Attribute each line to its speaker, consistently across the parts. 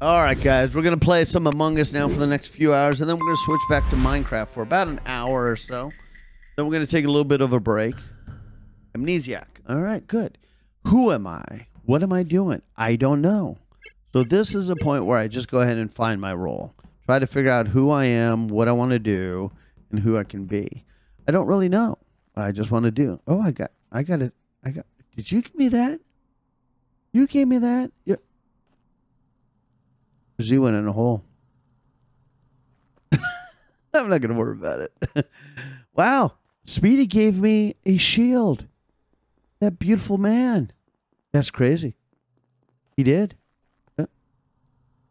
Speaker 1: All right, guys, we're gonna play some Among Us now for the next few hours, and then we're gonna switch back to Minecraft for about an hour or so. Then we're gonna take a little bit of a break. Amnesiac. All right, good. Who am I? What am I doing? I don't know. So this is a point where I just go ahead and find my role. Try to figure out who I am, what I want to do, and who I can be. I don't really know. I just want to do. Oh, I got, I got it. I got. Did you give me that? You gave me that. Yeah. Ze went in a hole. I'm not gonna worry about it. wow, Speedy gave me a shield. That beautiful man. That's crazy. He did.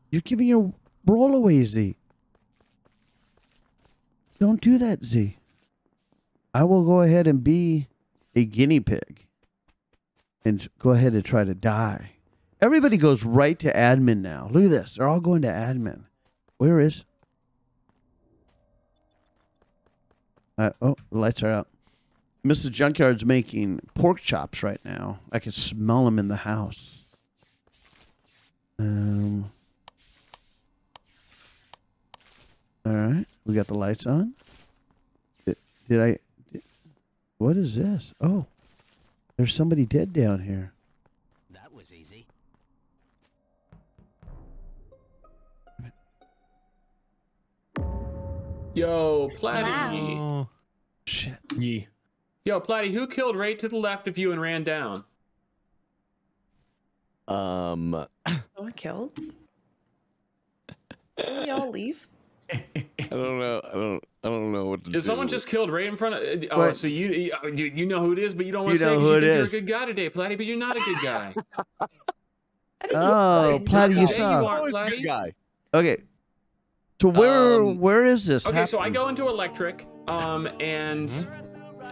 Speaker 1: You're giving your roll away, Ze. Don't do that, Ze. I will go ahead and be a guinea pig and go ahead and try to die. Everybody goes right to admin now. Look at this. They're all going to admin. Where is. Uh, oh, the lights are out. Mrs. Junkyard's making pork chops right now. I can smell them in the house. Um. All right, we got the lights on. Did, did I? Did, what is this? Oh, there's somebody dead down here.
Speaker 2: Yo, Platty.
Speaker 3: Oh,
Speaker 1: Shit.
Speaker 3: ye.
Speaker 2: Yo, Platty, who killed right to the left of you and ran down?
Speaker 4: Um,
Speaker 5: Oh, I killed. Didn't we all leave?
Speaker 4: I don't know. I don't. I don't know what to do.
Speaker 2: Someone just killed right in front of, uh, oh,
Speaker 1: What?
Speaker 2: so you, you, uh, you know who it is, but you don't want to say
Speaker 1: know
Speaker 2: 'cause
Speaker 1: who
Speaker 2: you
Speaker 1: it
Speaker 2: think you're a good guy today, Platty, but you're not a good guy.
Speaker 5: I think you
Speaker 1: Oh. Platty, you
Speaker 2: There you
Speaker 1: suck.
Speaker 2: are,
Speaker 4: a
Speaker 2: Platty.
Speaker 4: good guy.
Speaker 1: Okay. So where
Speaker 4: Um,
Speaker 1: where is this?
Speaker 2: Okay, so I go into electric, um, and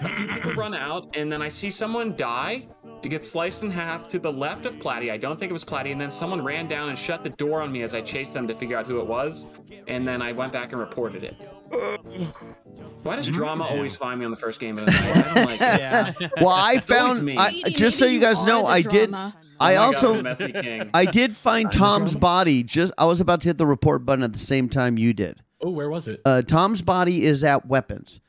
Speaker 2: a few people run out, and then I see someone die. It gets sliced in half to the left of Platty. I don't think it was Platty, and then someone ran down and shut the door on me as I chased them to figure out who it was, and then I went back and reported it. Why does drama always find me on the first game of the night? I don't like it.
Speaker 3: Yeah.
Speaker 1: Well, I
Speaker 2: It's
Speaker 1: found.
Speaker 2: me.
Speaker 1: I, just so you guys know,
Speaker 6: the
Speaker 1: I did.
Speaker 6: drama.
Speaker 1: I
Speaker 2: Oh my God,
Speaker 1: also.
Speaker 2: I'm a messy king.
Speaker 1: I did find Tom's body. Just I was about to hit the report button at the same time you did.
Speaker 3: Oh, where was it?
Speaker 1: Uh, Tom's body is at weapons.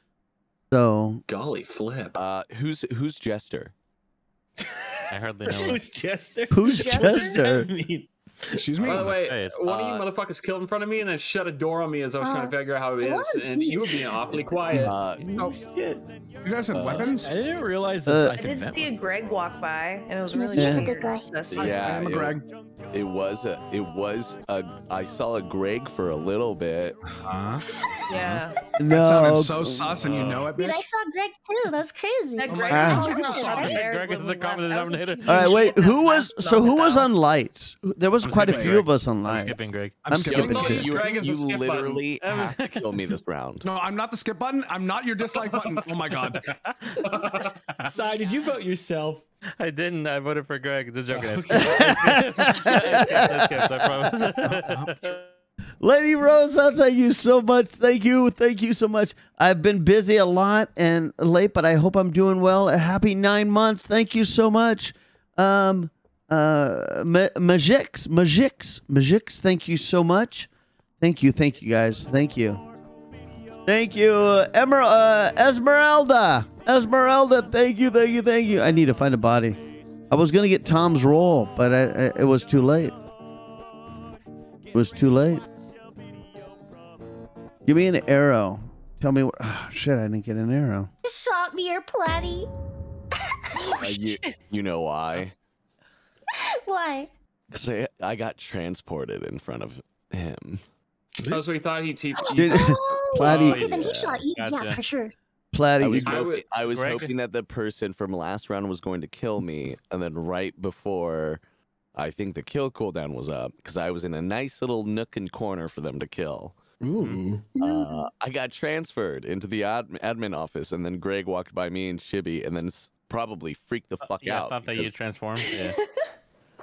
Speaker 1: So
Speaker 2: Golly flip.
Speaker 4: Uh, who's who's Jester?
Speaker 7: I hardly know.
Speaker 3: Who's Jester?
Speaker 1: who's
Speaker 5: Jester?
Speaker 1: Chester?
Speaker 3: I mean,
Speaker 8: Excuse me?
Speaker 2: By the way,
Speaker 7: Hey,
Speaker 2: one
Speaker 4: uh,
Speaker 2: of you motherfuckers killed in front of me and then shut a door on me as I was trying to
Speaker 6: Uh,
Speaker 2: figure out how it
Speaker 6: it
Speaker 2: is,
Speaker 6: was
Speaker 2: and
Speaker 6: me.
Speaker 2: you were being awfully quiet.
Speaker 4: Uh,
Speaker 8: Oh,
Speaker 3: shit.
Speaker 8: you guys had
Speaker 4: Uh,
Speaker 8: weapons?
Speaker 3: I didn't realize this.
Speaker 1: Uh,
Speaker 5: I did
Speaker 3: vent
Speaker 5: see a
Speaker 3: was-
Speaker 5: Greg walk by, and it was
Speaker 6: Yes,
Speaker 5: really
Speaker 1: he's a
Speaker 5: weird.
Speaker 6: good guy.
Speaker 5: That's-
Speaker 4: yeah,
Speaker 8: I'm a
Speaker 4: it,
Speaker 8: Greg.
Speaker 4: it was a. It was a. I saw a Greg for a little bit.
Speaker 8: Huh?
Speaker 5: Yeah.
Speaker 1: No.
Speaker 8: That sounded so sus and you know it,
Speaker 6: Dude, I
Speaker 8: bitch.
Speaker 6: saw Greg too. That's crazy.
Speaker 5: That
Speaker 8: Oh
Speaker 5: Greg
Speaker 8: my
Speaker 1: God.
Speaker 5: walked
Speaker 6: You
Speaker 5: out
Speaker 6: saw?
Speaker 7: Greg
Speaker 5: when
Speaker 7: is the common.
Speaker 5: That was
Speaker 7: denominator.
Speaker 1: All right, wait. Who was so? Who was on lights? There was
Speaker 3: I'm
Speaker 1: quite a
Speaker 3: skipping
Speaker 1: few of us on
Speaker 7: I'm skipping Greg.
Speaker 8: I'm
Speaker 1: I'm
Speaker 8: skipping.
Speaker 1: skipping.
Speaker 2: Don't use
Speaker 4: You,
Speaker 2: Greg
Speaker 4: you
Speaker 2: the skip button.
Speaker 4: literally have to kill me this round.
Speaker 8: No, I'm not the skip button. I'm not your dislike button. Oh my god.
Speaker 3: Sai, did you vote yourself?
Speaker 7: I didn't. I voted for Greg. Just joking. I promise.
Speaker 1: Lady Rosa, thank you so much. Thank you. Thank you so much. I've been busy a lot and late, but I hope I'm doing well. A happy nine months. Thank you so much. Um, uh, Ma- Magix, Magix, Magix, thank you so much. Thank you. Thank you, guys. Thank you. Thank you. Emer- uh, Esmeralda. Esmeralda, thank you. Thank you. Thank you. I need to find a body. I was going to get Tom's roll, but I, I, it was too late. It was too late. Give me an arrow. Tell me what. Oh, shit, I didn't get an arrow.
Speaker 6: Shot me or Platty.
Speaker 4: Uh, you, you know why?
Speaker 6: Why?
Speaker 4: Because I, I got transported in front of him.
Speaker 2: Oh, so he thought he t-
Speaker 1: Did-
Speaker 6: Oh,
Speaker 1: Platty-
Speaker 6: okay, then he
Speaker 7: Yeah,
Speaker 6: shot you. Yeah, for sure.
Speaker 1: Platty,
Speaker 4: I
Speaker 1: you,
Speaker 4: was,
Speaker 2: I
Speaker 4: hoping,
Speaker 2: would-
Speaker 4: I was
Speaker 7: Greg-
Speaker 4: hoping that the person from last round was going to kill me, and then right before I think the kill cooldown was up, because I was in a nice little nook and corner for them to kill.
Speaker 3: Ooh.
Speaker 4: Uh, I got transferred into the ad- admin office, and then Greg walked by me and Chibi, and then s- probably freaked the fuck
Speaker 7: yeah, I
Speaker 4: out.
Speaker 7: thought that you
Speaker 4: because-
Speaker 7: transformed. Yeah.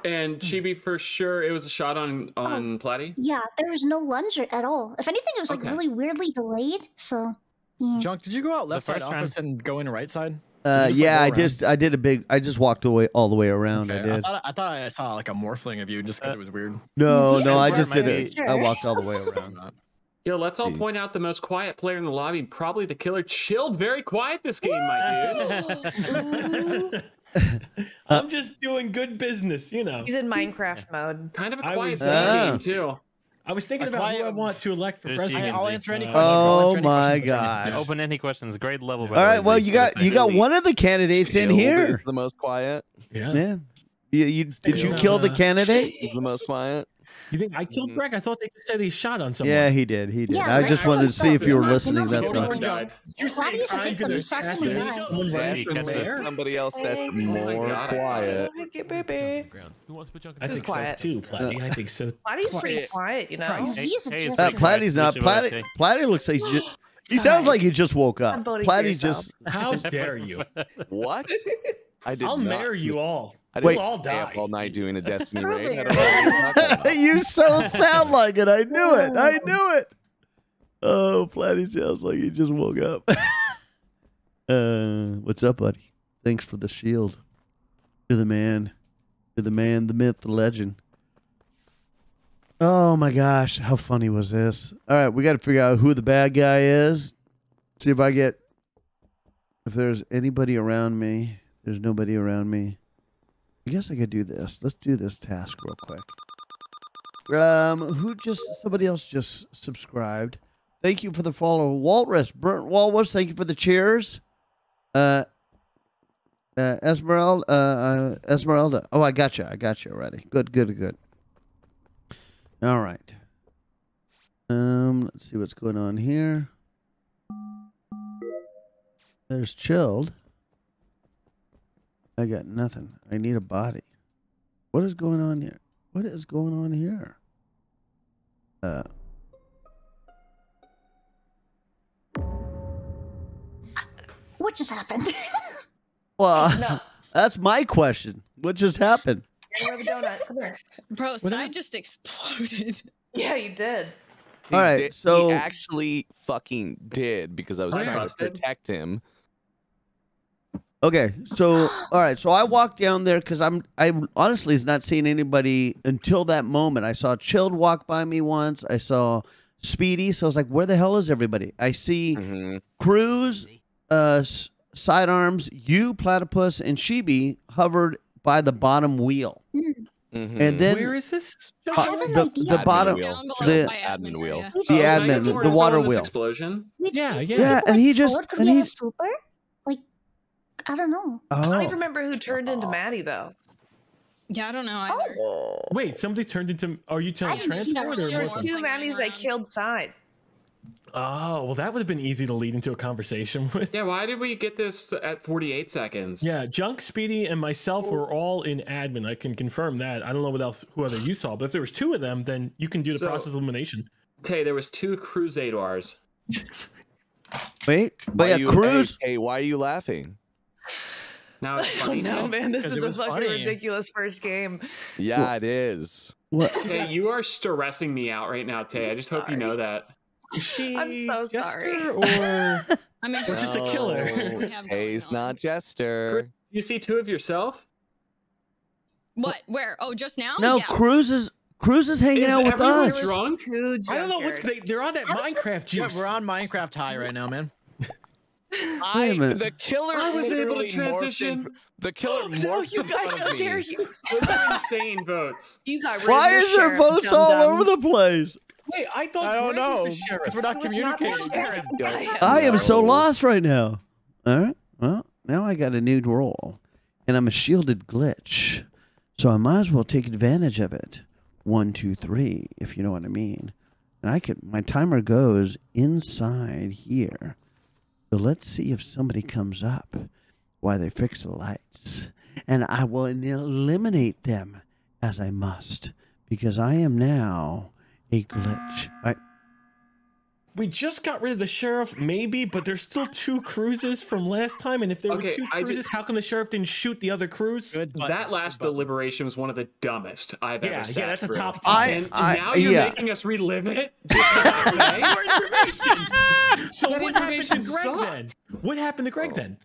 Speaker 2: and Chibi for sure it was a shot on
Speaker 6: Oh.
Speaker 2: on Platty.
Speaker 6: Yeah, there was no lunge at all. If anything, it was like
Speaker 2: Okay.
Speaker 6: really weirdly delayed. So, yeah.
Speaker 9: Junk, did you go out left side
Speaker 7: first
Speaker 9: office and go in right side?
Speaker 1: Uh,
Speaker 9: just, like,
Speaker 1: yeah, I just I did a big. I just walked away all the way around. I
Speaker 9: Okay, I
Speaker 1: did.
Speaker 9: thought I thought I saw like a morphling of you just because it was weird.
Speaker 1: No,
Speaker 5: Yeah,
Speaker 1: no, I just did
Speaker 5: maybe.
Speaker 1: it. I walked all the way around.
Speaker 2: Yo, let's all point out the most quiet player in the lobby. Probably the killer. Chilled very quiet this game, my dude.
Speaker 3: I'm just doing good business, you know.
Speaker 5: He's in Minecraft mode.
Speaker 2: Kind of a
Speaker 3: I
Speaker 2: quiet
Speaker 3: was-
Speaker 2: Ze
Speaker 1: Ah.
Speaker 2: game too.
Speaker 3: I was thinking
Speaker 9: A
Speaker 3: about who I
Speaker 9: quiet-
Speaker 3: want to elect for president.
Speaker 9: I'll answer any
Speaker 7: Uh,
Speaker 9: questions.
Speaker 1: Oh
Speaker 9: answer any
Speaker 1: my god!
Speaker 7: Open any questions. Great level. by
Speaker 1: All
Speaker 7: the
Speaker 1: right,
Speaker 7: way,
Speaker 1: well you got you got one of the candidates in
Speaker 4: Skilled
Speaker 1: here.
Speaker 4: is the most quiet.
Speaker 3: Yeah.
Speaker 1: Yeah. You, you, did you kill the candidate?
Speaker 4: Is the most quiet.
Speaker 3: You think I killed Greg? I thought they just said he shot on someone.
Speaker 1: Yeah, he did. He did.
Speaker 6: Yeah,
Speaker 1: I
Speaker 6: Greg
Speaker 1: just wanted to see if you were listening.
Speaker 6: you
Speaker 1: That's
Speaker 6: he
Speaker 1: all.
Speaker 3: You're saying
Speaker 6: say
Speaker 3: I'm
Speaker 6: that
Speaker 3: gonna assassinate
Speaker 6: alive?
Speaker 3: someone right
Speaker 7: Hey,
Speaker 3: from
Speaker 7: catch
Speaker 4: Somebody else that's
Speaker 5: Hey.
Speaker 4: more
Speaker 2: God.
Speaker 4: quiet.
Speaker 9: Who wants to put you on
Speaker 3: I think
Speaker 5: quiet?
Speaker 3: so too, Platy. I think so.
Speaker 5: Platy's pretty quiet, you know.
Speaker 3: Christ.
Speaker 7: Hey, hey,
Speaker 1: Uh, Platy's not.
Speaker 7: Wish you were
Speaker 1: Platy, looks like he just, he sounds like he just woke up.
Speaker 5: I'm voting for
Speaker 1: Platy just.
Speaker 3: How dare you?
Speaker 4: What? I did
Speaker 3: I'll
Speaker 4: not.
Speaker 3: marry you all.
Speaker 4: I
Speaker 1: Wait.
Speaker 4: didn't
Speaker 3: We'll all
Speaker 4: stay up
Speaker 3: die.
Speaker 4: all night doing a Destiny
Speaker 6: Over
Speaker 4: raid. I don't know you're talking about.
Speaker 1: you so sound like it. I knew it. I knew it. Oh, Platy sounds like he just woke up. uh, what's up, buddy? Thanks for the shield. To the man, to the man, the myth, the legend. Oh my gosh, how funny was this? All right, we got to figure out who the bad guy is. See if I get if there's anybody around me. There's nobody around me. I guess I could do this. Let's do this task real quick. Um, who just somebody else just subscribed? Thank you for the follow, Walrus. Burnt Walrus. Thank you for the cheers. Uh, uh, Esmeralda. Uh, uh, Esmeralda. Oh, I got you. I got you already. Good, good, good. All right. Um, let's see what's going on here. There's chilled. I got nothing. I need a body. What is going on here? What is going on here? Uh.
Speaker 6: What just happened?
Speaker 1: Well,
Speaker 5: No.
Speaker 1: that's my question. What just happened?
Speaker 5: Grab a donut.
Speaker 10: Bro, Side just exploded.
Speaker 5: Yeah, you did.
Speaker 4: He
Speaker 1: All right,
Speaker 4: did-
Speaker 1: so-
Speaker 4: he actually fucking did because I was
Speaker 2: Right.
Speaker 4: trying to protect him.
Speaker 1: Okay, so all right, so I walked down there because I'm I honestly is not seeing anybody until that moment. I saw Chilled walk by me once. I saw Speedy, so I was like, "Where the hell is everybody?" I see
Speaker 4: Mhm.
Speaker 1: Cruz, uh, sidearms, you, Platypus, and Chibi hovered by the bottom wheel,
Speaker 4: Mhm.
Speaker 1: and then
Speaker 3: Where is this?
Speaker 1: uh,
Speaker 6: I have an
Speaker 1: the,
Speaker 6: idea.
Speaker 1: the bottom,
Speaker 4: wheel.
Speaker 1: The
Speaker 4: admin wheel.
Speaker 10: area.
Speaker 6: We
Speaker 1: The admin, the water wheel.
Speaker 2: Explosion.
Speaker 3: Yeah, yeah.
Speaker 1: Yeah, and he just- and
Speaker 6: we
Speaker 1: he-
Speaker 6: super? Like, I don't know.
Speaker 5: I don't
Speaker 1: oh,
Speaker 5: even remember who turned into oh. Maddie though.
Speaker 10: Yeah, I don't know either.
Speaker 5: Oh.
Speaker 3: Wait, somebody turned into. Are you telling
Speaker 6: didn't
Speaker 3: transport or
Speaker 6: earlier.
Speaker 5: There's
Speaker 3: Morphin?
Speaker 10: Morphin.
Speaker 5: two Maddies I killed side.
Speaker 3: Oh, well, that would have been easy to lead into a conversation with.
Speaker 2: Yeah, why did we get this at 48 seconds?
Speaker 3: Yeah, Junk, Speedy, and myself were all in admin. I can confirm that. I don't know what else, who other you saw, but if there was two of them, then you can do the
Speaker 2: So-
Speaker 3: process of elimination.
Speaker 2: Tay, there was two Crusaders.
Speaker 1: wait, but
Speaker 4: Why
Speaker 1: yeah,
Speaker 4: you-
Speaker 1: Cruz.
Speaker 4: Hey, hey, why are you laughing?
Speaker 2: Now it's
Speaker 5: Oh
Speaker 2: funny
Speaker 5: no,
Speaker 2: now.
Speaker 5: man, this is
Speaker 9: it
Speaker 5: a fucking
Speaker 9: funny.
Speaker 5: ridiculous first game.
Speaker 4: Yeah, it is.
Speaker 1: What?
Speaker 2: Tay, you are stressing me out right now, Tay. I just hope you know that.
Speaker 3: Is she
Speaker 5: I'm so sorry.
Speaker 3: Or
Speaker 10: I mean,
Speaker 3: Or just a killer.
Speaker 10: We
Speaker 4: No,
Speaker 10: have
Speaker 4: Hey,
Speaker 10: going
Speaker 4: he's
Speaker 10: on.
Speaker 4: not Jester.
Speaker 2: You see two of yourself?
Speaker 10: What? Where? Oh, just now?
Speaker 1: No,
Speaker 10: yeah.
Speaker 1: Cruz is Cruz is hanging
Speaker 2: Is
Speaker 1: out with
Speaker 2: everyone
Speaker 1: us.
Speaker 2: drunk?
Speaker 3: I don't know which
Speaker 5: junkyard?
Speaker 3: they, they're on that Minecraft
Speaker 9: Yeah,
Speaker 3: juice.
Speaker 9: we're on Minecraft high right now, man.
Speaker 4: I,
Speaker 1: a minute.
Speaker 4: the killer
Speaker 2: I was able to
Speaker 4: literally morphed
Speaker 2: transition.
Speaker 4: in- the killer
Speaker 5: No, you guys, how dare you?
Speaker 2: Those are insane votes.
Speaker 5: You got rid
Speaker 1: Why
Speaker 5: of the
Speaker 1: is there
Speaker 5: sheriff,
Speaker 1: votes all over the place?
Speaker 3: Wait, I thought
Speaker 9: I don't
Speaker 3: Greg
Speaker 9: know. Because we're not
Speaker 5: It was not the
Speaker 9: communicating.
Speaker 4: Don't-
Speaker 1: I am so lost right now. All right. Well, now I got a new role, and I'm a shielded glitch, so I might as well take advantage of it. One, two, three, if you know what I mean. And I can. My timer goes inside here. So let's see if somebody comes up while they fix the lights, and I will eliminate them as I must because I am now a glitch. I,
Speaker 3: we just got rid of the sheriff, maybe, but there's still two cruises from last time. And if there
Speaker 2: Okay,
Speaker 3: were two
Speaker 2: I
Speaker 3: cruises,
Speaker 2: just-
Speaker 3: how come the sheriff didn't shoot the other cruise?
Speaker 2: that last deliberation was one of the dumbest I've
Speaker 3: Yeah,
Speaker 2: ever
Speaker 3: yeah,
Speaker 2: sat
Speaker 3: that's a top
Speaker 1: I-
Speaker 2: and
Speaker 1: I-
Speaker 2: now you're
Speaker 1: yeah.
Speaker 2: making us relive it. Just for that day?
Speaker 3: More information. So
Speaker 2: That
Speaker 3: what happened to Greg
Speaker 2: sucked.
Speaker 3: then? What happened to Greg
Speaker 1: Oh,
Speaker 3: then?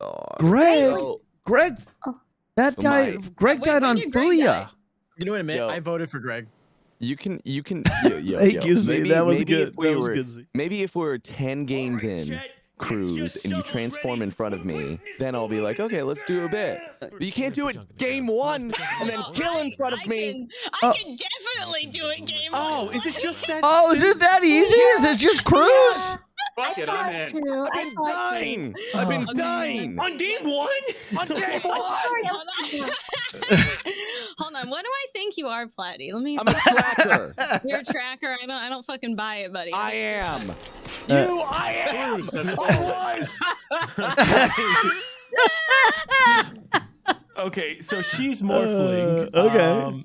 Speaker 3: Oh.
Speaker 1: Greg,
Speaker 4: Oh,
Speaker 1: Greg, that
Speaker 4: Oh
Speaker 1: guy,
Speaker 4: my.
Speaker 1: Greg died
Speaker 10: when
Speaker 1: on
Speaker 10: did
Speaker 1: Fuya.
Speaker 9: You know what I mean?
Speaker 4: Yo.
Speaker 9: I voted for Greg.
Speaker 4: You can, you can. Yo, yo,
Speaker 1: Thank
Speaker 4: yo.
Speaker 1: you, Ze.
Speaker 4: Maybe,
Speaker 1: That was
Speaker 4: maybe
Speaker 1: good.
Speaker 4: If we
Speaker 1: That was good, Ze.
Speaker 4: Maybe if we're ten games in,
Speaker 3: Chet,
Speaker 4: cruise, and you transform
Speaker 3: ready
Speaker 4: in front of me, then I'll be like, okay, let's do a bit. But you can't do it game one and then
Speaker 10: Oh,
Speaker 4: kill in front of
Speaker 10: I
Speaker 4: me.
Speaker 10: Can,
Speaker 1: Oh.
Speaker 10: I can definitely do it game
Speaker 3: Oh,
Speaker 10: one.
Speaker 3: is it just that?
Speaker 1: Oh, is it that easy? Is it just cruise?
Speaker 6: I
Speaker 2: Fuck it,
Speaker 6: saw
Speaker 2: I'm
Speaker 6: it
Speaker 2: in.
Speaker 6: too. I
Speaker 4: I've been
Speaker 6: saw it
Speaker 4: dying. I've been
Speaker 10: Oh.
Speaker 4: dying.
Speaker 3: on game one?
Speaker 4: On game
Speaker 6: I'm
Speaker 4: one.
Speaker 6: sorry, I was
Speaker 10: Hold on. What do I think you are, Platty? Let me.
Speaker 4: I'm a tracker.
Speaker 10: You're a tracker. I don't. I don't fucking buy it, buddy.
Speaker 4: I am.
Speaker 1: Uh,
Speaker 4: You, I am. I was.
Speaker 3: Okay, so she's morphling.
Speaker 1: Uh, okay.
Speaker 3: Um,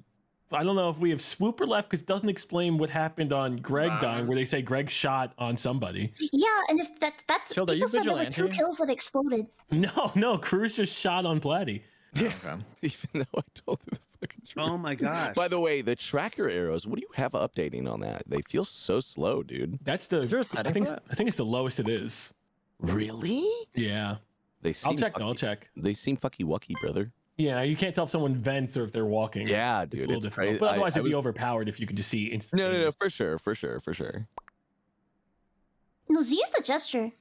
Speaker 3: I don't know if we have Swooper left because it doesn't explain what happened on Greg
Speaker 2: Wow.
Speaker 3: dying, where they say Greg shot on somebody.
Speaker 6: Yeah, and if that that's
Speaker 9: Childa, you
Speaker 6: people said there were two kills that exploded.
Speaker 3: No, no, Cruz just shot on Platty.
Speaker 9: Oh, okay.
Speaker 4: Even though I told you the fucking truth.
Speaker 1: Oh my gosh.
Speaker 4: By the way, the tracker arrows. What do you have updating on that? They feel so slow, dude.
Speaker 3: That's the.
Speaker 9: Is there a
Speaker 3: I
Speaker 9: setting
Speaker 3: think
Speaker 9: for that?
Speaker 3: I think it's the lowest it is.
Speaker 4: Really?
Speaker 3: Yeah,
Speaker 4: They seem.
Speaker 3: I'll check. though, I'll check.
Speaker 4: They seem fucky wucky, brother.
Speaker 3: Yeah, you can't tell if someone vents or if they're walking.
Speaker 4: Yeah,
Speaker 3: it's
Speaker 4: dude,
Speaker 3: a little
Speaker 4: it's
Speaker 3: difficult.
Speaker 4: crazy.
Speaker 3: But otherwise,
Speaker 4: I
Speaker 3: it'd be overpowered if you could just see instantly.
Speaker 4: No, no, no, for sure, for sure, for sure.
Speaker 6: No, Ze is the gesture.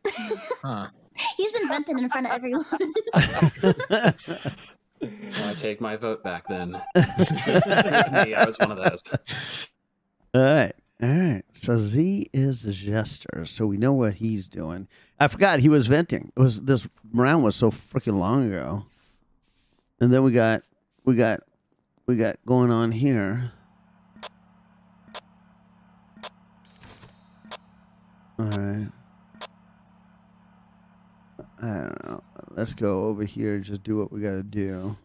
Speaker 9: Huh.
Speaker 6: He's been venting in front of everyone.
Speaker 2: I take my vote back then. It me. I was one of those.
Speaker 1: All right. All right. So Ze is the jester. So we know what he's doing. I forgot he was venting. It was this round was so freaking long ago. And then we got we got we got going on here. All right. I don't know. Let's go over here and just do what we got to do.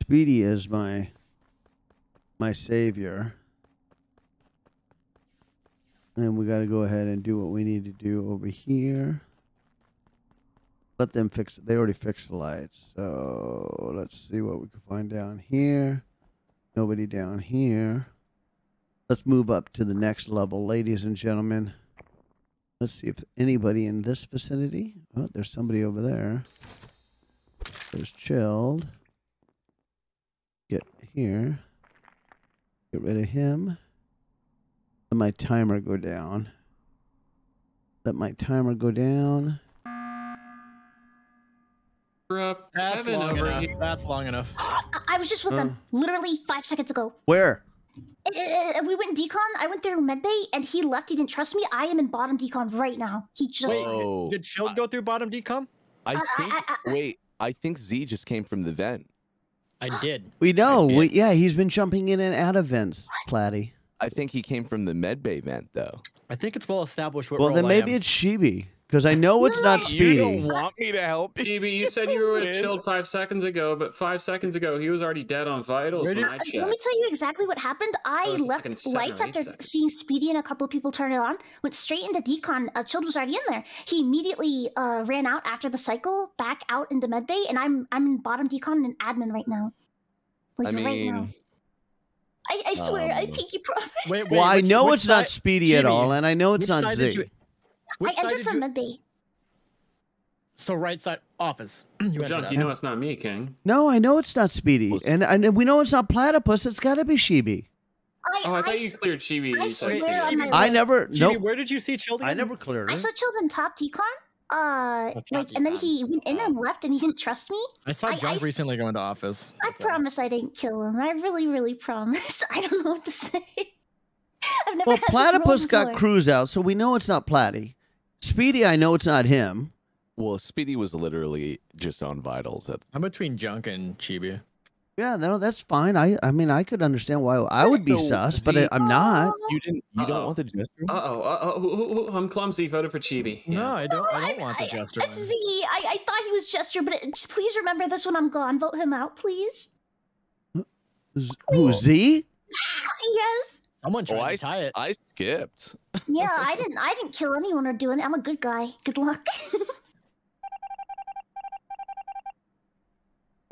Speaker 1: Speedy is my my savior. And we got to go ahead and do what we need to do over here. Let them fix it. They already fixed the lights. So let's see what we can find down here. Nobody down here. Let's move up to the next level, ladies and gentlemen. Let's see if anybody in this vicinity. Oh, there's somebody over there. There's chilled. Get here. Get rid of him. Let my timer go down. Let my timer go down.
Speaker 2: We're up.
Speaker 9: That's
Speaker 2: Evan
Speaker 9: long
Speaker 2: over
Speaker 9: enough.
Speaker 2: here.
Speaker 9: That's long enough.
Speaker 6: I, I was just with them literally five seconds ago.
Speaker 1: Where?
Speaker 6: Eh, eh, eh, eh we went in decon. I went through medbay, and he left. He didn't trust me. I am in bottom decon right now. He just.
Speaker 9: Wait,
Speaker 4: Oh.
Speaker 9: did Shield go through bottom decon?
Speaker 4: I
Speaker 6: I-
Speaker 4: think.
Speaker 6: I- I-
Speaker 4: wait, I think Ze just came from the vent.
Speaker 9: I did.
Speaker 1: We know.
Speaker 4: did.
Speaker 1: We, yeah, he's been jumping in and out of vents, Platty.
Speaker 4: I think he came from the medbay vent, though.
Speaker 9: I think it's well established what
Speaker 1: Well,
Speaker 9: role
Speaker 1: then
Speaker 9: I
Speaker 1: maybe
Speaker 9: am.
Speaker 1: it's Shibi. Because I know it's not speedy.
Speaker 4: You don't want me to help you.
Speaker 2: GB, you said you were with chilled five seconds ago, but five seconds ago he was already dead on vitals
Speaker 9: Where
Speaker 2: when
Speaker 9: did-
Speaker 2: I
Speaker 6: Uh, Let me tell you exactly what happened. I
Speaker 2: Oh,
Speaker 6: left
Speaker 2: like in seven or
Speaker 6: lights after
Speaker 2: seconds.
Speaker 6: seeing Speedy and a couple of people turn it on. Went straight into decon. Uh, Chilled was already in there. He immediately uh, ran out after the cycle, back out into medbay, and I'm I'm in bottom decon and admin right now. Like
Speaker 4: I
Speaker 6: right now.
Speaker 4: mean,
Speaker 6: I, I swear, I
Speaker 4: um,
Speaker 6: pinky promise.
Speaker 9: Wait, wait,
Speaker 1: Well, I
Speaker 9: which-
Speaker 1: know
Speaker 9: which
Speaker 1: it's not
Speaker 9: side-
Speaker 1: Speedy at all, and I know it's not
Speaker 9: side Ze. you- Which
Speaker 6: I entered from
Speaker 9: you?
Speaker 6: medbay.
Speaker 9: So right side office. you entered
Speaker 2: Junk, you know it's not me, King.
Speaker 1: No, I know it's not Speedy.
Speaker 4: Well,
Speaker 1: And, and we know it's not Platypus. It's got to be Shibi.
Speaker 6: I,
Speaker 2: Oh, I thought you cleared Chibi.
Speaker 6: I swear
Speaker 2: Chibi.
Speaker 1: I never.
Speaker 9: Jimmy,
Speaker 1: No,
Speaker 9: where did you see Chilled?
Speaker 1: I never cleared
Speaker 6: I saw Chilled in top decon. Uh,
Speaker 9: top
Speaker 6: like, and then he went in and left, and he didn't trust me.
Speaker 9: I saw
Speaker 6: I-
Speaker 9: Junk
Speaker 6: I-
Speaker 9: recently go into office.
Speaker 6: I
Speaker 9: That's all.
Speaker 6: promise I didn't kill him. I really, really promise. I don't know what to say. I've never
Speaker 1: Well,
Speaker 6: had
Speaker 1: Platypus got
Speaker 6: before.
Speaker 1: Cruz out, so we know it's not Platty. Speedy, I know it's not him.
Speaker 4: well, Speedy was literally just on vitals. At,
Speaker 9: I'm between Junk and Chibi.
Speaker 1: Yeah, no, that's fine. I, I mean, I could understand why I would be
Speaker 4: So,
Speaker 1: sus, but
Speaker 4: see-
Speaker 1: I, I'm not.
Speaker 4: You didn't. You
Speaker 2: Uh-oh.
Speaker 4: don't want the jester?
Speaker 2: Uh oh, uh oh, I'm clumsy. Voted for Chibi.
Speaker 9: No, I don't. I
Speaker 6: I-
Speaker 9: don't want the
Speaker 6: I-
Speaker 9: Jester.
Speaker 6: It's
Speaker 9: one.
Speaker 6: Ze. I, I thought he was Jester, but it, just please remember this when I'm gone. Vote him out, please.
Speaker 1: Ze- Who, Ze?
Speaker 6: Yes.
Speaker 9: Someone tried
Speaker 4: Oh,
Speaker 9: to tie it.
Speaker 4: I skipped.
Speaker 6: Yeah, I didn't. I didn't kill anyone or do it. I'm a good guy. Good luck.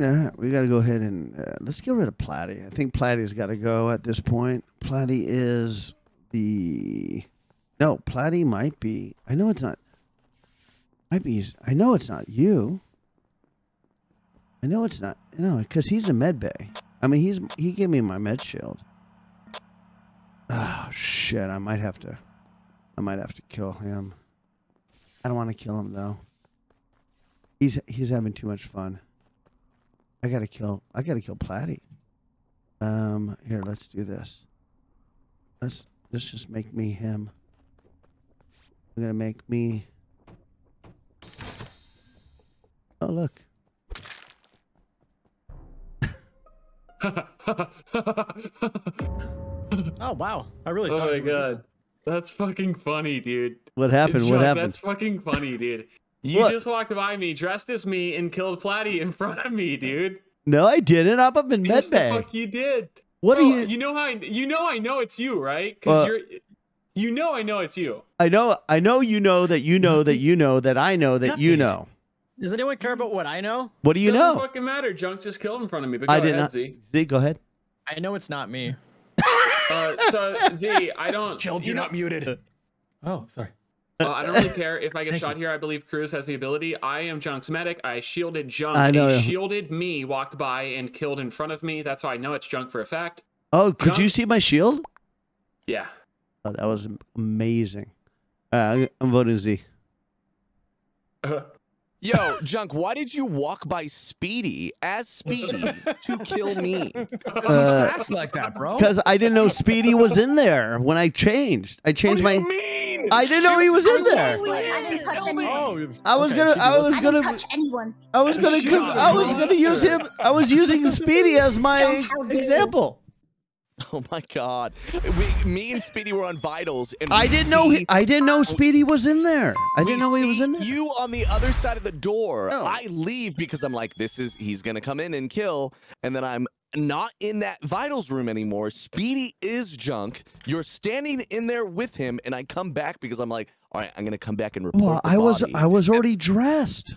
Speaker 1: All right, we got to go ahead and uh, let's get rid of Platy. I think Platy's got to go at this point. Platy is the no. Platy might be. I know it's not. Might be. I know it's not you. I know it's not. No, because he's a med bay. I mean, he's he gave me my med shield. Oh shit! I might have to. I might have to kill him. I don't want to kill him though. He's he's having too much fun. I gotta kill. I gotta kill Platy. Um, here, let's do this. Let's let's just make me him. I'm gonna make me. Oh look.
Speaker 9: Oh wow! I really.
Speaker 2: oh my
Speaker 9: it was-
Speaker 2: god. That's fucking funny, dude.
Speaker 1: What happened? What happened?
Speaker 2: That's fucking funny, dude. You
Speaker 1: What?
Speaker 2: just walked by me dressed as me and killed Platy in front of me, dude.
Speaker 1: No, I didn't. I'm up in
Speaker 2: Yes, the
Speaker 1: medbay.
Speaker 2: fuck you did.
Speaker 1: What are you?
Speaker 2: You know how I, you know I know it's you, right? Because
Speaker 1: Uh,
Speaker 2: you're you know I know it's you.
Speaker 1: I know. I know you know that you know that you know that I know that you know.
Speaker 9: Does anyone care about what I know?
Speaker 1: What do you
Speaker 2: Doesn't
Speaker 1: know?
Speaker 2: fucking matter. Junk just killed in front of me. But go
Speaker 1: I did
Speaker 2: ahead,
Speaker 1: not.
Speaker 2: Ze.
Speaker 1: Ze, go ahead.
Speaker 9: I know it's not me.
Speaker 2: Uh, so Ze, I don't.
Speaker 8: Chill,
Speaker 2: you
Speaker 8: you're
Speaker 2: know-
Speaker 8: not muted.
Speaker 3: Oh, sorry.
Speaker 2: Uh, I don't really care if I get
Speaker 3: Thank
Speaker 2: shot
Speaker 3: you.
Speaker 2: here. I believe Cruz has the ability. I am Junk's medic. I shielded Junk.
Speaker 1: I know.
Speaker 2: He shielded me, walked by, and killed in front of me. That's how I know it's Junk for a fact.
Speaker 1: Oh, could you see my shield?
Speaker 2: Yeah.
Speaker 1: Oh, that was amazing. Uh, I'm- I'm voting Ze.
Speaker 4: Yo, Junk, why did you walk by Speedy as Speedy to kill me?
Speaker 8: This
Speaker 1: Uh,
Speaker 8: fast like that, bro.
Speaker 1: Because I didn't know Speedy was in there when I changed. I changed my.
Speaker 4: mean?
Speaker 1: I didn't know he was in there.
Speaker 6: I didn't touch anyone.
Speaker 9: Oh,
Speaker 1: I was
Speaker 9: okay,
Speaker 1: gonna. I
Speaker 9: was-
Speaker 1: was
Speaker 6: I
Speaker 1: gonna.
Speaker 6: touch anyone.
Speaker 1: I was gonna. I was gonna use him. I was using Speedy as my
Speaker 6: Junk, how
Speaker 1: example.
Speaker 4: Oh my god. We, me and Speedy were on vitals and
Speaker 1: I didn't know. He, I didn't know Speedy was in there. I didn't know he was in there.
Speaker 4: You on the other side of the door.
Speaker 1: No.
Speaker 4: I leave because I'm like, this is he's gonna come in and kill, and then I'm not in that vitals room anymore. Speedy is junk. You're standing in there with him, and I come back because I'm like, all right, I'm gonna come back and report.
Speaker 1: Well, I was. I was already dressed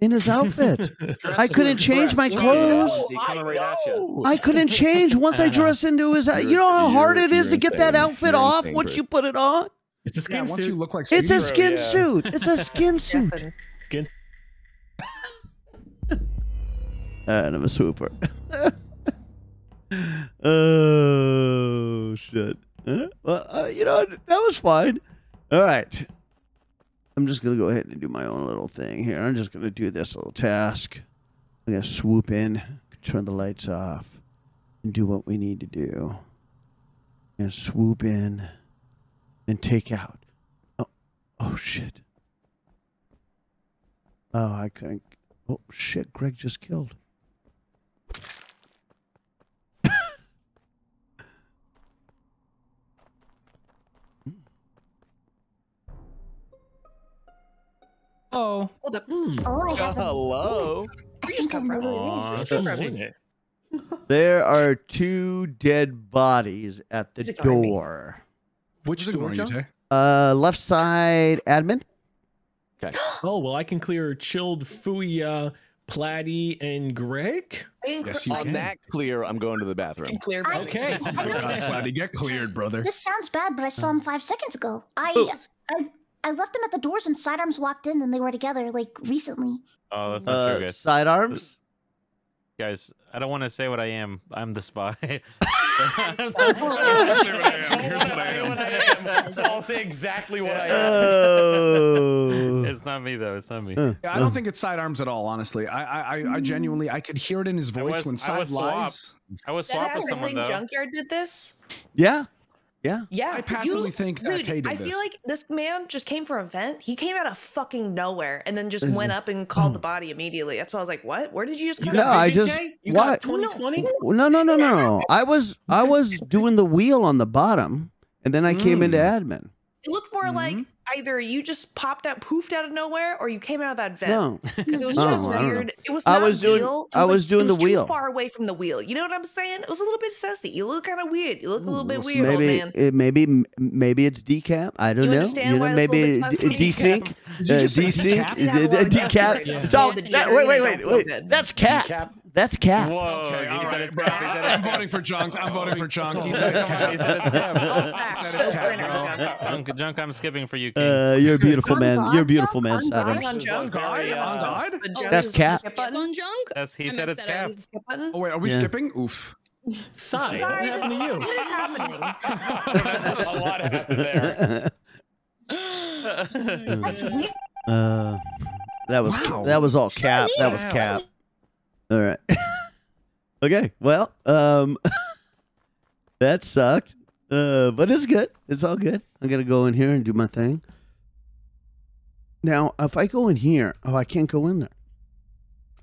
Speaker 1: in his outfit. I couldn't
Speaker 2: to
Speaker 1: change my clothes.
Speaker 2: Ze coming right at you.
Speaker 1: I couldn't change once I dressed into his. You know how hard it is to get that outfit off once you put it on.
Speaker 3: It's a
Speaker 8: Yeah,
Speaker 3: skin
Speaker 8: once
Speaker 3: suit.
Speaker 8: you look like
Speaker 1: It's a skin
Speaker 3: yeah.
Speaker 1: suit. It's a skin suit.
Speaker 3: Skin.
Speaker 1: And I'm a swooper. oh shit. Huh? Well, uh, you know that was fine. All right. I'm just gonna go ahead and do my own little thing here. I'm just gonna do this little task. I'm gonna swoop in, turn the lights off, and do what we need to do. And swoop in and take out. Oh, oh shit. Oh, I couldn't. Oh shit! Greg just killed.
Speaker 8: Oh,
Speaker 5: Hold up.
Speaker 6: Oh, I
Speaker 4: Hello.
Speaker 6: I think I know what it is.
Speaker 3: Aw,
Speaker 5: From
Speaker 3: dang
Speaker 5: me.
Speaker 3: it.
Speaker 1: There are two dead bodies at the
Speaker 5: He's ignoring me.
Speaker 1: door.
Speaker 8: which door,
Speaker 7: ignoring you,
Speaker 8: Junk?
Speaker 1: Uh, left side admin. Okay.
Speaker 3: oh well, I can clear chilled Fuya, Platy, and Greg.
Speaker 8: Yes, you
Speaker 4: On
Speaker 8: can.
Speaker 4: that clear, I'm going to the bathroom.
Speaker 5: can clear.
Speaker 6: I-
Speaker 3: Okay.
Speaker 6: I don't
Speaker 8: get cleared, brother.
Speaker 6: This sounds bad, but I saw him five seconds ago. I,
Speaker 1: Ooh.
Speaker 6: I, I left them at the doors, and sidearms walked in, and they were together like recently.
Speaker 11: Oh, that's not
Speaker 1: Uh,
Speaker 11: true, guys.
Speaker 1: sidearms.
Speaker 11: Guys, I don't want to say what I am. I'm the spy.
Speaker 8: I'll say what I am. Here's what I am.
Speaker 12: So I'll say exactly what I am.
Speaker 1: Oh.
Speaker 11: it's not me though. It's not me.
Speaker 8: Yeah, I don't think it's sidearms at all. Honestly, I, I, I, I genuinely, I could hear it in his voice
Speaker 11: was-
Speaker 8: when
Speaker 11: I
Speaker 8: side
Speaker 11: was
Speaker 8: lies.
Speaker 11: I was swapped
Speaker 5: has
Speaker 11: with someone
Speaker 5: sibling
Speaker 11: though.
Speaker 5: junkyard did this.
Speaker 1: yeah. Yeah.
Speaker 5: Yeah,
Speaker 8: I passively
Speaker 5: you-
Speaker 8: think that
Speaker 5: dude,
Speaker 8: Tay did
Speaker 5: I
Speaker 8: this.
Speaker 5: feel like this man just came for a vent. He came out of fucking nowhere and then just went up and called the body immediately. That's why I was like, "What? Where did you just
Speaker 3: You
Speaker 5: come
Speaker 1: No. I just-
Speaker 3: Tay? You
Speaker 1: what?
Speaker 3: got 2020?
Speaker 1: No, no, no, no. I was I was doing the wheel on the bottom, and then I came into
Speaker 8: Mm.
Speaker 1: admin.
Speaker 5: It looked more like either you just popped out, poofed out of nowhere, or you came out of that vent.
Speaker 1: No.
Speaker 5: it was
Speaker 1: Oh,
Speaker 5: just
Speaker 1: I don't know.
Speaker 5: weird. It was
Speaker 1: I
Speaker 5: not
Speaker 1: was doing-
Speaker 5: wheel. It
Speaker 1: I was
Speaker 5: like-
Speaker 1: doing
Speaker 5: it
Speaker 1: the
Speaker 5: was
Speaker 1: wheel.
Speaker 5: Too far away from the wheel. You know what I'm saying? It was a little bit sussy. You look kind of weird. You look a little bit weird, old
Speaker 1: maybe
Speaker 5: man.
Speaker 1: it, maybe maybe it's decap. I don't
Speaker 5: You
Speaker 1: know. You know,
Speaker 5: why it's a
Speaker 1: maybe
Speaker 5: little bit
Speaker 1: d-
Speaker 5: sensitive?
Speaker 1: desync.
Speaker 5: Did you just say
Speaker 1: desync.
Speaker 5: decap?
Speaker 1: Is
Speaker 5: You have a
Speaker 1: it-
Speaker 5: lot
Speaker 1: uh,
Speaker 5: of
Speaker 1: decap.
Speaker 5: desperate.
Speaker 1: It's all.
Speaker 5: Yeah.
Speaker 1: that- wait, wait, wait,
Speaker 5: Don't
Speaker 1: wait. That's cap. That's cap.
Speaker 11: Whoa.
Speaker 8: Okay,
Speaker 11: he said
Speaker 8: right,
Speaker 11: it's
Speaker 8: bro.
Speaker 11: cap. He said
Speaker 8: I'm
Speaker 11: it's
Speaker 8: voting for Junk. I'm voting for Junk. He
Speaker 11: He
Speaker 8: said it's cap.
Speaker 11: said it's cap.
Speaker 8: He said it's cap.
Speaker 11: Junk, junk, I'm skipping for you, King.
Speaker 1: Uh, you're a beautiful man. You're a beautiful man,
Speaker 6: on God.
Speaker 5: On junk.
Speaker 8: On God? On God?
Speaker 10: Oh,
Speaker 1: That's cap.
Speaker 5: skip
Speaker 10: Skip on junk?
Speaker 11: That's, he
Speaker 10: I
Speaker 11: said it's cap.
Speaker 5: Is it skip button?
Speaker 8: Oh wait, are we
Speaker 1: Yeah.
Speaker 8: skipping? Oof.
Speaker 3: Sigh. What happened to you?
Speaker 5: What is happening?
Speaker 12: a lot happened there.
Speaker 6: That's weird.
Speaker 1: Uh, that was
Speaker 8: Wow.
Speaker 1: that was all cap. That was cap. All right. okay. Well, um, that sucked. Uh, but it's good. It's all good. I'm gonna go in here and do my thing. Now, if I go in here, oh, I can't go in there.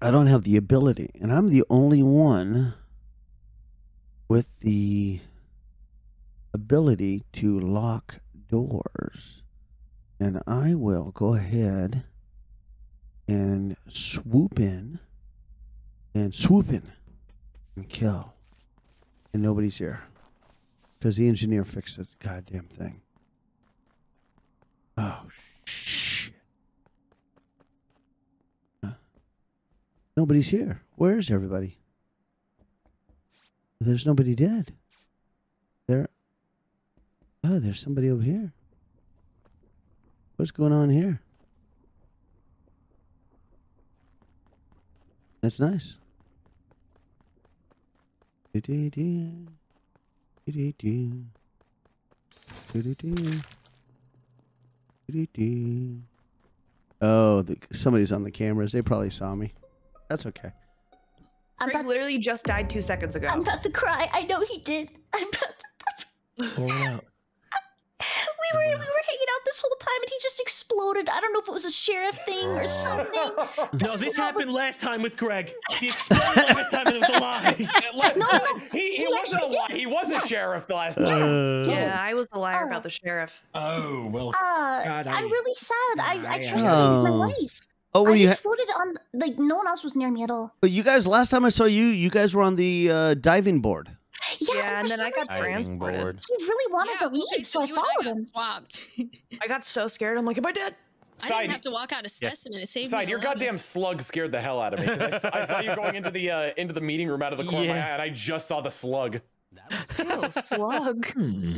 Speaker 1: I don't have the ability, and I'm the only one with the ability to lock doors. And I will go ahead and swoop in and swoop in and kill. And nobody's here. Because the engineer fixed the goddamn thing. Oh, shit. Huh? Nobody's here. Where is everybody? There's nobody dead. There. Oh, there's somebody over here. What's going on here? That's nice. Oh, the, somebody's on the cameras. They probably saw me. That's okay.
Speaker 6: I'm
Speaker 5: Greg
Speaker 6: about,
Speaker 5: literally just died two seconds ago.
Speaker 6: I'm about to cry. I know he did. I'm about to.
Speaker 3: Pour it out.
Speaker 6: We were we were hanging out this whole time and he just exploded. I don't know if it was a sheriff thing or something.
Speaker 3: No, this happened last time with Greg. He exploded last time and it was a lie.
Speaker 6: No, no,
Speaker 12: He, he
Speaker 6: he
Speaker 12: wasn't a
Speaker 6: actually
Speaker 12: lie. He was a sheriff the last time.
Speaker 1: Uh,
Speaker 5: yeah, I was the liar
Speaker 6: Oh.
Speaker 5: about the sheriff.
Speaker 3: Oh, well.
Speaker 6: Uh,
Speaker 9: God, I-
Speaker 6: I'm really sad. I, I
Speaker 9: I,
Speaker 6: trusted
Speaker 1: uh,
Speaker 6: my
Speaker 1: Oh.
Speaker 6: life.
Speaker 1: Oh, were
Speaker 6: I
Speaker 1: you? Ha-
Speaker 6: exploded on like no one else was near me at all.
Speaker 1: but you guys, last time I saw you, you guys were on the uh, diving board.
Speaker 6: Yeah,
Speaker 5: Yeah, and
Speaker 6: for
Speaker 5: then I got
Speaker 6: reason,
Speaker 11: Diving
Speaker 5: transported.
Speaker 6: he really wanted
Speaker 10: Yeah,
Speaker 6: to leave,
Speaker 10: okay,
Speaker 6: so I
Speaker 10: you and I
Speaker 6: followed
Speaker 10: got
Speaker 6: him.
Speaker 10: Swapped.
Speaker 5: I got so scared. I'm like, am I dead?
Speaker 10: I didn't have to walk out a specimen. It saved
Speaker 12: side, your
Speaker 10: lot.
Speaker 12: goddamn slug scared the hell out of me I, saw- I saw you going into the uh, into the meeting room out of the corner of my eye, and I just saw the slug.
Speaker 5: That was Ew, slug.
Speaker 3: Hmm.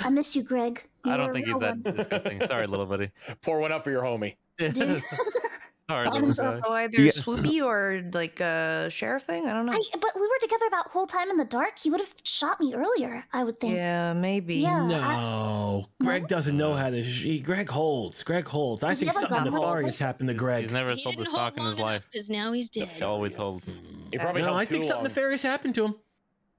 Speaker 6: I miss you, Greg. You
Speaker 11: I don't think he's that
Speaker 6: one.
Speaker 11: disgusting. Sorry, little buddy.
Speaker 12: Pour one up for your homie.
Speaker 6: Dude.
Speaker 11: Sorry, little
Speaker 6: Bottoms
Speaker 11: guy.
Speaker 5: So either
Speaker 1: Yeah.
Speaker 5: swoopy or like a sheriff thing. I don't know.
Speaker 6: I, but we were together that whole time in the dark. He would have shot me earlier. I would think.
Speaker 5: yeah, maybe.
Speaker 6: Yeah. I-
Speaker 3: No, Greg doesn't know how to. He, Greg holds. Greg holds. I
Speaker 6: Does
Speaker 3: think something nefarious happened to Greg.
Speaker 11: He's never
Speaker 10: He
Speaker 11: sold the stock in his life.
Speaker 10: Because now he's dead.
Speaker 11: He always holds.
Speaker 12: He probably
Speaker 3: no, I think
Speaker 12: too
Speaker 3: something
Speaker 12: long.
Speaker 3: nefarious happened to him.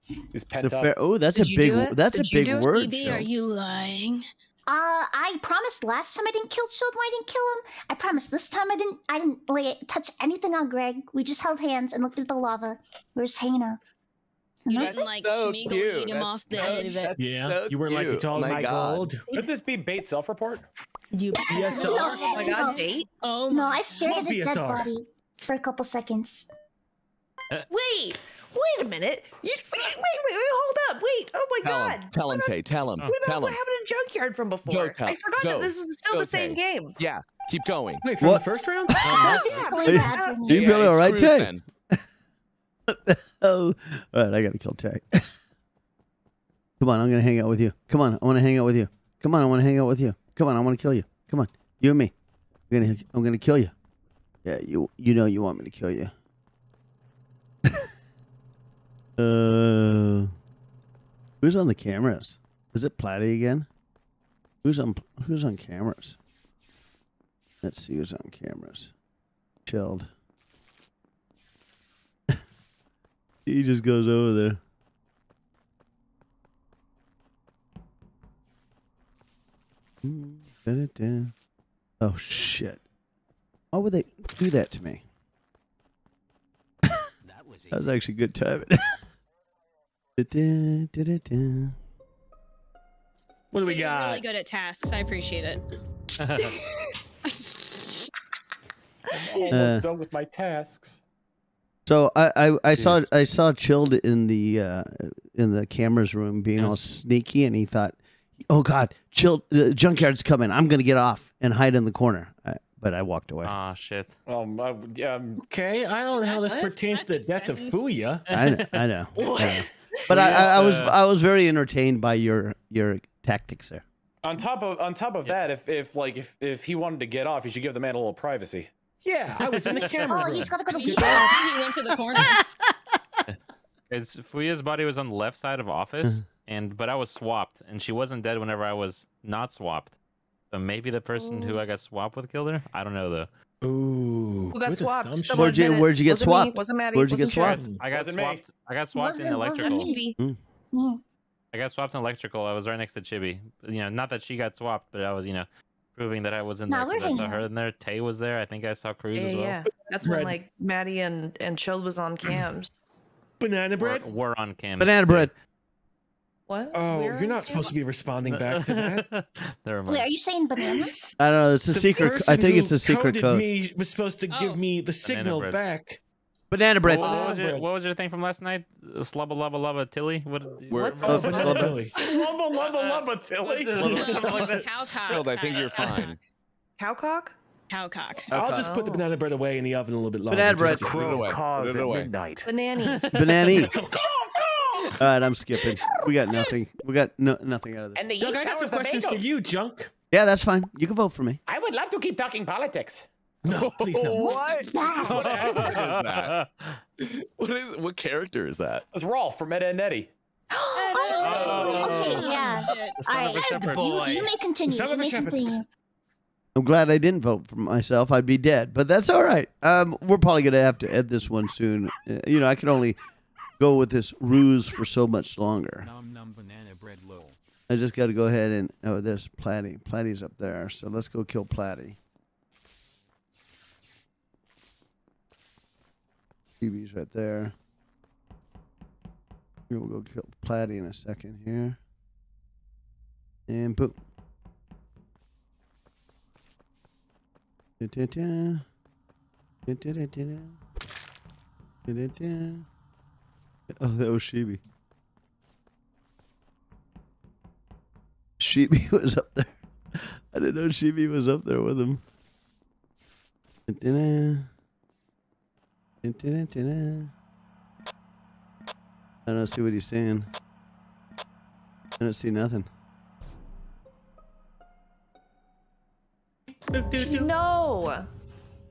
Speaker 12: He's
Speaker 1: The
Speaker 12: pent up.
Speaker 1: oh, that's
Speaker 5: Did
Speaker 1: a big.
Speaker 5: do?
Speaker 1: That's
Speaker 5: Did
Speaker 1: a big word.
Speaker 10: BB, are you lying?
Speaker 6: Uh, I promised last time I didn't kill Children, I didn't kill him. I promised this time I didn't. I didn't lay touch anything on Greg. We just held hands and looked at the lava. We were just hanging out. And
Speaker 10: You
Speaker 6: that's
Speaker 10: didn't
Speaker 6: it.
Speaker 10: like
Speaker 4: so
Speaker 10: Schmeagle
Speaker 4: cute.
Speaker 10: eat him
Speaker 4: That's
Speaker 10: off the
Speaker 4: so-
Speaker 10: edge.
Speaker 4: that's
Speaker 3: Yeah,
Speaker 4: so
Speaker 3: you weren't like
Speaker 4: cute.
Speaker 3: it's all
Speaker 4: Oh my
Speaker 3: my gold.
Speaker 12: Could this be bait self-report?
Speaker 10: You
Speaker 3: Yes,
Speaker 6: No.
Speaker 5: Oh my god,
Speaker 6: No.
Speaker 5: date?
Speaker 10: Oh
Speaker 6: No, I stared
Speaker 3: Love
Speaker 6: at his dead body for a couple seconds.
Speaker 5: Wait, wait a minute. You, wait, wait, wait, wait, hold up. Wait. Oh my
Speaker 4: Tell
Speaker 5: god.
Speaker 4: him. Tell him, Kay. Tell him.
Speaker 5: What about
Speaker 4: Tell
Speaker 5: what
Speaker 4: him.
Speaker 5: happened in Junkyard from before?
Speaker 4: Cal,
Speaker 5: I forgot
Speaker 4: go.
Speaker 5: that this was still
Speaker 4: Go,
Speaker 5: the same
Speaker 4: Kay.
Speaker 5: game.
Speaker 4: Yeah. Keep going.
Speaker 3: Wait, from
Speaker 1: What?
Speaker 3: the first round?
Speaker 6: It's going
Speaker 1: Hey, Do you
Speaker 6: me.
Speaker 1: feel all
Speaker 4: it's
Speaker 1: right,
Speaker 4: cruise
Speaker 1: Tay? Oh, all right. I gotta kill Tay. Come on, I'm gonna hang out with you. Come on, I want to hang out with you. Come on, I want to hang out with you. Come on, I want to kill you. Come on, you and me. I'm gonna, I'm gonna kill you. Yeah, you, you know, you want me to kill you. uh, who's on the cameras? Is it Platty again? Who's on, who's on cameras? Let's see who's on cameras. Chilled. he just goes over there. Oh shit! Why would they do that to me?
Speaker 13: That was.
Speaker 1: That was actually good timing.
Speaker 3: What do we
Speaker 10: You're
Speaker 3: got?
Speaker 10: really good at tasks. I appreciate it.
Speaker 12: I'm Almost
Speaker 1: Uh.
Speaker 12: done with my tasks.
Speaker 1: So I, I, I saw I saw chilled in the uh, in the cameras room being all sneaky, and he thought, "Oh God, chilled uh, junkyard's coming! I'm gonna get off and hide in the corner." I, but I walked away.
Speaker 11: Ah, shit.
Speaker 12: Um, um,
Speaker 3: Okay, I don't know how this
Speaker 10: That's it?
Speaker 3: pertains to the death of Fuya.
Speaker 1: I know, I know.
Speaker 10: What?
Speaker 1: I know. But I, I, I was
Speaker 11: uh,
Speaker 1: I was very entertained by your your tactics there.
Speaker 12: on top of on top of that, if if like if if he wanted to get off, you should give the man a little privacy.
Speaker 3: Yeah, I was in the camera
Speaker 6: Oh, he's got to go to
Speaker 10: He went to the corner.
Speaker 11: It's Fuya's body was on the left side of office, and but I was swapped, and she wasn't dead whenever I was not swapped. So maybe the person who I got swapped with killed her. I don't know though.
Speaker 3: Ooh,
Speaker 5: Who got swapped?
Speaker 3: assumption.
Speaker 5: Someone
Speaker 1: Where'd you- where'd you get
Speaker 5: Wasn't me,
Speaker 1: swapped?
Speaker 5: Wasn't Maddie?
Speaker 1: Where'd you get
Speaker 5: wasn't
Speaker 1: swapped?
Speaker 11: I got
Speaker 12: Wasn't me.
Speaker 11: swapped. I got swapped in
Speaker 6: Wasn't- wasn't
Speaker 11: electrical.
Speaker 6: me.
Speaker 5: Chibi.
Speaker 11: I got swapped in electrical. I was right next to Chibi. You know, not that she got swapped, but I was, you know, proving that I was in
Speaker 6: Nah,
Speaker 11: there. 'cause
Speaker 6: we're
Speaker 11: I saw
Speaker 6: hanging
Speaker 11: her in there. Tay was there. I think I saw Cruz
Speaker 5: Yeah,
Speaker 11: as well.
Speaker 5: yeah. That's when like Maddie and and Chilled was on cams.
Speaker 3: Banana
Speaker 11: We're,
Speaker 3: bread.
Speaker 11: we're on cam.
Speaker 1: Banana bread.
Speaker 5: What?
Speaker 3: Oh,
Speaker 5: We're
Speaker 3: you're
Speaker 5: on
Speaker 3: not supposed to be responding back to that.
Speaker 11: Never
Speaker 6: Wait, are you saying banana?
Speaker 1: I don't know. It's a
Speaker 3: The
Speaker 1: secret. I think it's a secret
Speaker 3: coded
Speaker 1: code.
Speaker 3: Me was supposed to give
Speaker 10: Oh.
Speaker 3: me the signal
Speaker 11: bread.
Speaker 3: back.
Speaker 1: Banana bread.
Speaker 11: What, what was your, what was your thing from last night? Slubba lubba lubba tilly? What?
Speaker 4: We're-
Speaker 11: what-
Speaker 1: Oh,
Speaker 3: banana
Speaker 1: slubba.
Speaker 3: tilly.
Speaker 12: Lubba lubba lubba Tilly.
Speaker 11: Something like.
Speaker 10: Cowcock.
Speaker 4: Chilled, I think you're fine.
Speaker 5: Cowcock?
Speaker 10: Cowcock.
Speaker 3: I'll just put the
Speaker 5: Oh.
Speaker 3: banana bread away in the oven a little bit longer.
Speaker 1: Banana bread.
Speaker 3: to-
Speaker 4: Put.
Speaker 12: Cause
Speaker 4: Put
Speaker 12: at midnight.
Speaker 5: Banana.
Speaker 1: Banana. All right, I'm skipping. We got nothing. We got no, nothing out of this.
Speaker 12: And the
Speaker 3: Doug,
Speaker 12: yeast
Speaker 3: I got
Speaker 12: sours
Speaker 3: some
Speaker 12: the
Speaker 3: questions for you, Junk.
Speaker 1: Yeah, that's fine. You can vote for me.
Speaker 12: I would love to keep talking politics.
Speaker 3: No, please no.
Speaker 4: What?
Speaker 6: Bad.
Speaker 4: What animal is that? What is? What character is that?
Speaker 12: It's Rolf from Ed Edd n Eddy.
Speaker 6: oh, okay, yeah. All right, you, you may continue.
Speaker 3: Son
Speaker 6: You may continue.
Speaker 1: I'm glad I didn't vote for myself. I'd be dead, but that's all right. Um, we're probably gonna have to end this one soon. Uh, you know, I can only go with this ruse for so much longer.
Speaker 13: Num num banana bread.
Speaker 1: I just got to go ahead and oh, there's Platty. Platty's up there, so let's go kill Platty. TV's right there. Here we'll go kill Platty in a second here. And boom. Da-da-da. Da-da-da-da-da. Da-da-da. Oh, that was Sheeby. Sheeby was up there. I didn't know Sheeby was up there with him. I don't see what he's saying. I don't see nothing.
Speaker 5: No.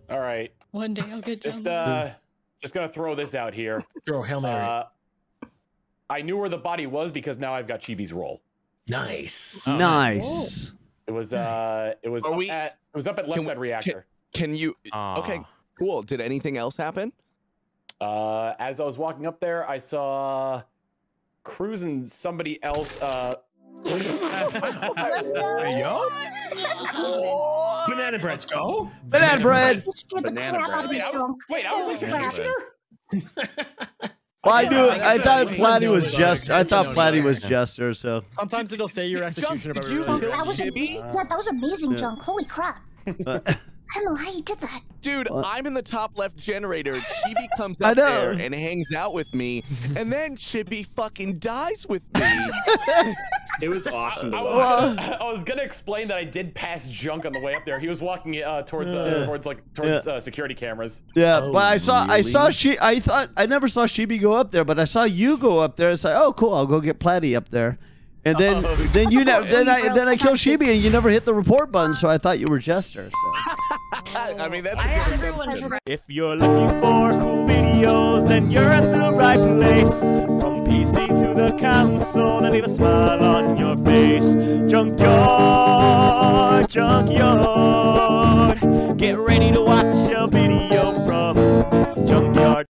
Speaker 12: All right.
Speaker 10: One day I'll get down
Speaker 12: Just
Speaker 10: there.
Speaker 12: uh, just gonna throw this out here.
Speaker 3: Throw Hail Mary.
Speaker 12: Uh, I knew where the body was because now I've got Chibi's roll.
Speaker 3: nice.
Speaker 1: nice.
Speaker 12: It was uh, it was
Speaker 4: Are
Speaker 12: up
Speaker 4: we-
Speaker 12: at it was up at left
Speaker 4: Can-
Speaker 12: side reactor.
Speaker 4: Can you? Okay, cool. Did anything else happen?
Speaker 12: Uh, as I was walking up there, I saw Cruz and somebody else. Uh,
Speaker 3: Banana breads go.
Speaker 1: Banana bread.
Speaker 6: You scared the
Speaker 2: Banana
Speaker 6: crap out of
Speaker 2: bread.
Speaker 6: me,
Speaker 12: wait, I,
Speaker 6: Junk.
Speaker 12: wait, I was
Speaker 6: Holy crap.
Speaker 12: executioner.
Speaker 1: Well, I knew. I thought
Speaker 9: Wait,
Speaker 1: Platty was
Speaker 9: wait,
Speaker 1: just. I thought
Speaker 9: wait,
Speaker 1: Platty was Jester. So
Speaker 9: Sometimes it'll say your execution
Speaker 4: did you
Speaker 9: everybody.
Speaker 4: kill
Speaker 6: That was
Speaker 4: Chibi?
Speaker 6: yeah, that was amazing,
Speaker 1: Yeah.
Speaker 6: Junk. Holy crap.
Speaker 1: uh,
Speaker 6: I don't know how you did that.
Speaker 4: Dude,
Speaker 1: What?
Speaker 4: I'm in the top left generator. Chibi comes up there and hangs out with me, and then Chibi fucking dies with me.
Speaker 2: It was awesome to
Speaker 12: I
Speaker 2: watch.
Speaker 12: was, I was gonna explain that I did pass junk on the way up there. He was walking uh, towards uh, towards like towards uh, security cameras.
Speaker 1: yeah,
Speaker 3: Oh,
Speaker 1: but I saw. I saw she. I thought I never saw Sheeby go up there, but I saw you go up there. It's like, oh, cool. I'll go get Platty up there. And then,
Speaker 12: Oh.
Speaker 1: then you never, then I, then I
Speaker 6: I
Speaker 1: killed
Speaker 6: thought you-
Speaker 1: Sheeby, and you never hit the report button, so I thought you were Jester. So.
Speaker 4: I mean, that's
Speaker 5: I
Speaker 4: a
Speaker 5: had
Speaker 4: good
Speaker 5: everyone.
Speaker 14: If you're looking for cool videos, then you're at the right place. From PC to the council then leave a smile on your face. Junkyard, junkyard. Get ready to watch a video from Junkyard.